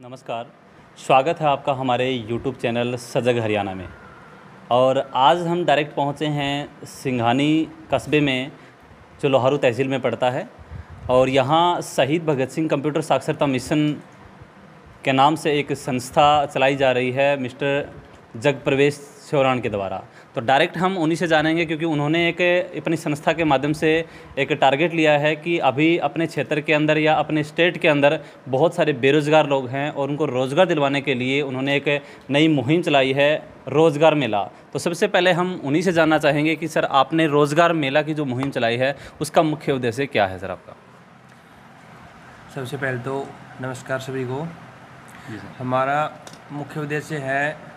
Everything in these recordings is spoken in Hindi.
नमस्कार। स्वागत है आपका हमारे यूट्यूब चैनल सजग हरियाणा में। और आज हम डायरेक्ट पहुँचे हैं सिंघानी कस्बे में, जो लोहारू तहसील में पड़ता है। और यहाँ शहीद भगत सिंह कंप्यूटर साक्षरता मिशन के नाम से एक संस्था चलाई जा रही है, मिस्टर जग प्रवेश चौरान के द्वारा। तो डायरेक्ट हम उन्हीं से जानेंगे क्योंकि उन्होंने एक अपनी संस्था के माध्यम से एक टारगेट लिया है कि अभी अपने क्षेत्र के अंदर या अपने स्टेट के अंदर बहुत सारे बेरोज़गार लोग हैं और उनको रोज़गार दिलवाने के लिए उन्होंने एक नई मुहिम चलाई है रोज़गार मेला। तो सबसे पहले हम उन्हीं से जानना चाहेंगे कि सर आपने रोज़गार मेला की जो मुहिम चलाई है उसका मुख्य उद्देश्य क्या है सर आपका? सबसे पहले तो नमस्कार सभी को। हमारा मुख्य उद्देश्य है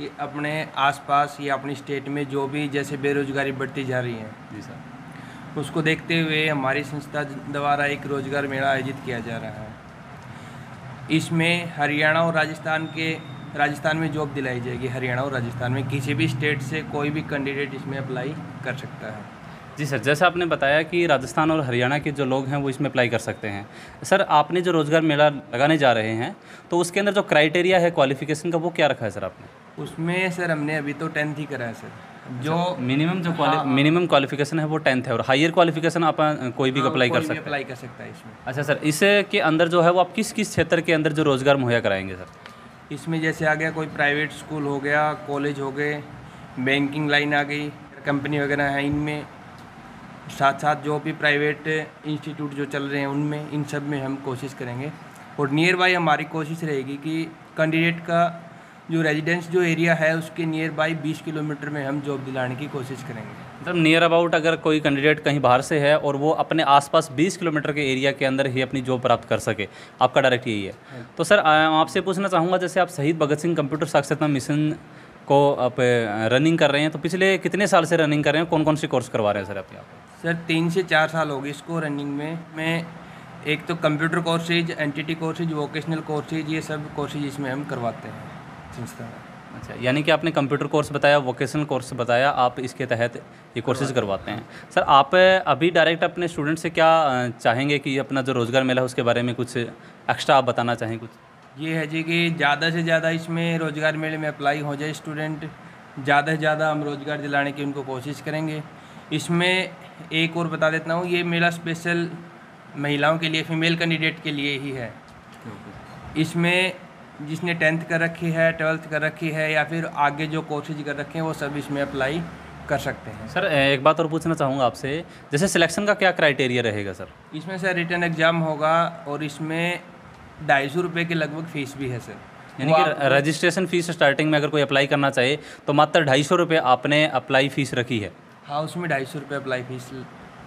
कि अपने आसपास या अपनी स्टेट में जो भी जैसे बेरोजगारी बढ़ती जा रही है। जी सर। उसको देखते हुए हमारी संस्था द्वारा एक रोज़गार मेला आयोजित किया जा रहा है। इसमें हरियाणा और राजस्थान के राजस्थान में जॉब दिलाई जाएगी हरियाणा और राजस्थान में किसी भी स्टेट से कोई भी कैंडिडेट इसमें अप्लाई कर सकता है। जी सर जैसा आपने बताया कि राजस्थान और हरियाणा के जो लोग हैं वो इसमें अप्लाई कर सकते हैं। सर आपने जो रोज़गार मेला लगाने जा रहे हैं तो उसके अंदर जो क्राइटेरिया है क्वालिफिकेशन का वो क्या रखा है सर आपने? उसमें सर हमने अभी तो टेंथ ही करा है सर। जो मिनिमम जो मिनिमम क्वालिफिकेशन है। वो टेंथ है और हायर क्वालिफिकेशन आप कोई भी अप्लाई कर हाँ, भी सकते हैं। अप्लाई कर सकता है इसमें। अच्छा सर इसके अंदर जो है वो आप किस किस क्षेत्र के अंदर जो रोज़गार मुहैया कराएँगे सर? इसमें जैसे आ गया कोई प्राइवेट स्कूल हो गया कॉलेज हो गए बैंकिंग लाइन आ गई कंपनी वगैरह है इनमें। साथ साथ जो भी प्राइवेट इंस्टीट्यूट जो चल रहे हैं उनमें इन सब में हम कोशिश करेंगे। और नियर बाई हमारी कोशिश रहेगी कि कैंडिडेट का जो रेजिडेंस जो एरिया है उसके नियर बाई 20 किलोमीटर में हम जॉब दिलाने की कोशिश करेंगे। मतलब नियर अबाउट अगर कोई कैंडिडेट कहीं बाहर से है और वो अपने आसपास 20 किलोमीटर के एरिया के अंदर ही अपनी जॉब प्राप्त कर सके आपका डायरेक्ट यही है। तो सर आपसे पूछना चाहूँगा जैसे आप शहीद भगत सिंह कंप्यूटर साक्षरता मिशन को आप रनिंग कर रहे हैं तो पिछले कितने साल से रनिंग कर रहे हैं? कौन कौन से कोर्स करवा रहे हैं सर आप यहाँ सर तीन से चार साल हो गए इसको रनिंग में। मैं एक तो computer courses NTT courses vocational courses ये सब कोर्सेज इसमें हम करवाते हैं। अच्छा यानी कि आपने कंप्यूटर कोर्स बताया वोकेशनल कोर्स बताया आप इसके तहत ये कोर्सेज करवाते हैं। सर आप अभी डायरेक्ट अपने स्टूडेंट से क्या चाहेंगे कि अपना जो रोज़गार मेला है उसके बारे में कुछ एक्स्ट्रा आप बताना चाहें कुछ? ये है जी कि ज़्यादा से ज़्यादा इसमें रोज़गार मेले में अप्लाई हो जाए स्टूडेंट ज़्यादा से ज़्यादा हम रोज़गार दिलाने की उनको कोशिश करेंगे। इसमें एक और बता देता हूँ ये मेला स्पेशल महिलाओं के लिए फीमेल कैंडिडेट के लिए ही है। इसमें जिसने टेंथ कर रखी है ट्वेल्थ कर रखी है या फिर आगे जो कोर्सेज कर रखे हैं वो सब इसमें अप्लाई कर सकते हैं। सर एक बात और पूछना चाहूँगा आपसे। जैसे सिलेक्शन का क्या क्राइटेरिया रहेगा सर? इसमें सर रिटर्न एग्ज़ाम होगा और इसमें ढाई सौ रुपये के लगभग फ़ीस भी है सर। यानी कि रजिस्ट्रेशन फ़ीस स्टार्टिंग में अगर कोई अप्लाई करना चाहे तो मात्र ढाई सौ रुपये आपने अप्लाई फ़ीस रखी है। हाँ उसमें ढाई सौ रुपये अप्लाई फ़ीस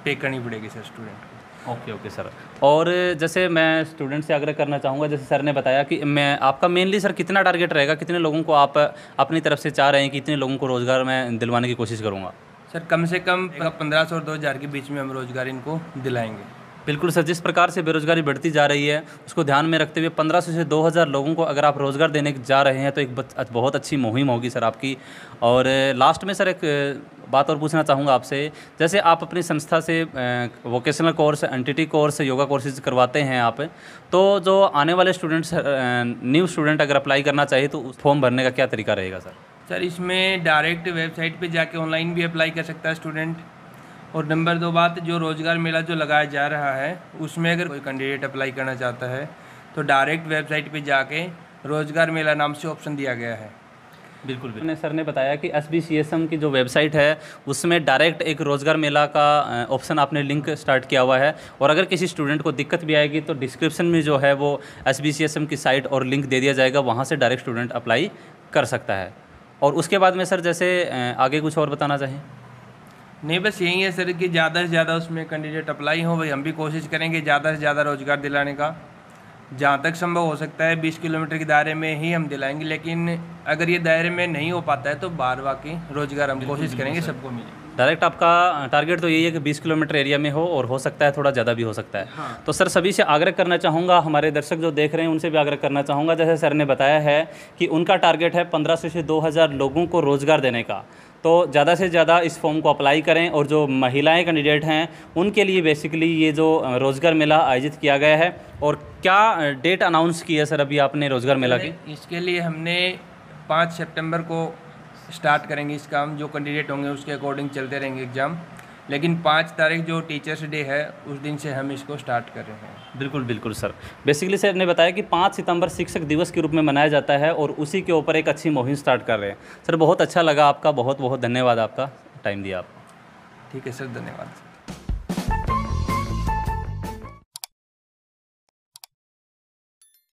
पे करनी पड़ेगी sir student okay okay sir. और जैसे मैं स्टूडेंट से आग्रह करना चाहूँगा जैसे सर ने बताया कि मैं आपका मेनली सर कितना टारगेट रहेगा? कितने लोगों को आप अपनी तरफ़ से चाह रहे हैं कि इतने लोगों को रोज़गार मैं दिलवाने की कोशिश करूँगा? सर कम से कम पंद्रह सौ और दो हज़ार के बीच में हम रोज़गार इनको दिलाएँगे। बिल्कुल सर जिस प्रकार से बेरोजगारी बढ़ती जा रही है उसको ध्यान में रखते हुए 1500 से 2000 लोगों को अगर आप रोज़गार देने जा रहे हैं तो एक बहुत अच्छी मुहिम होगी सर आपकी। और लास्ट में सर एक बात और पूछना चाहूँगा आपसे। जैसे आप अपनी संस्था से vocational course NTT course yoga courses करवाते हैं आप तो जो आने वाले स्टूडेंट्स न्यू स्टूडेंट अगर अप्लाई करना चाहिए तो फॉर्म भरने का क्या तरीका रहेगा सर? सर, इसमें डायरेक्ट वेबसाइट पे जाके ऑनलाइन भी अप्लाई कर सकता है स्टूडेंट और नंबर दो बात, जो रोज़गार मेला जो लगाया जा रहा है, उसमें अगर कोई कैंडिडेट अप्लाई करना चाहता है तो डायरेक्ट वेबसाइट पे जाके रोज़गार मेला नाम से ऑप्शन दिया गया है। बिल्कुल बिल्कुल। सर ने बताया कि एस बी की जो वेबसाइट है उसमें डायरेक्ट एक रोज़गार मेला का ऑप्शन आपने लिंक स्टार्ट किया हुआ है। और अगर किसी स्टूडेंट को दिक्कत भी आएगी तो डिस्क्रिप्शन में जो है वो एस बी की साइट और लिंक दे दिया जाएगा। वहाँ से डायरेक्ट स्टूडेंट अप्लाई कर सकता है। और उसके बाद में सर जैसे आगे कुछ और बताना चाहें? नहीं बस यही है सर कि ज़्यादा से ज़्यादा उसमें कैंडिडेट अप्लाई हो। भाई हम भी कोशिश करेंगे ज़्यादा से ज़्यादा रोज़गार दिलाने का। जहाँ तक संभव हो सकता है 20 किलोमीटर के दायरे में ही हम दिलाएँगे लेकिन अगर ये दायरे में नहीं हो पाता है तो बार बाकी रोज़गार हम कोशिश करेंगे सबको मिले डायरेक्ट आपका टारगेट तो यही है कि 20 किलोमीटर एरिया में हो और हो सकता है थोड़ा ज़्यादा भी हो सकता है। हाँ। तो सर सभी से आग्रह करना चाहूँगा हमारे दर्शक जो देख रहे हैं उनसे भी आग्रह करना चाहूँगा। जैसे सर ने बताया है कि उनका टारगेट है पंद्रह से दो हज़ार लोगों को रोज़गार देने का। तो ज़्यादा से ज़्यादा इस फॉर्म को अप्लाई करें और जो महिलाएँ कैंडिडेट हैं उनके लिए बेसिकली ये जो रोज़गार मेला आयोजित किया गया है। और क्या डेट अनाउंस की है सर अभी आपने रोज़गार मेला की? इसके लिए हमने पाँच सितंबर को स्टार्ट करेंगे इसका हम जो कैंडिडेट होंगे उसके अकॉर्डिंग चलते रहेंगे एग्ज़ाम लेकिन पाँच तारीख जो टीचर्स डे है उस दिन से हम इसको स्टार्ट कर रहे हैं। बिल्कुल बिल्कुल सर। बेसिकली सर ने बताया कि पाँच सितंबर शिक्षक दिवस के रूप में मनाया जाता है और उसी के ऊपर एक अच्छी मुहिम स्टार्ट कर रहे हैं। सर बहुत अच्छा लगा आपका बहुत बहुत धन्यवाद आपका। टाइम दिया आप ठीक है सर धन्यवाद।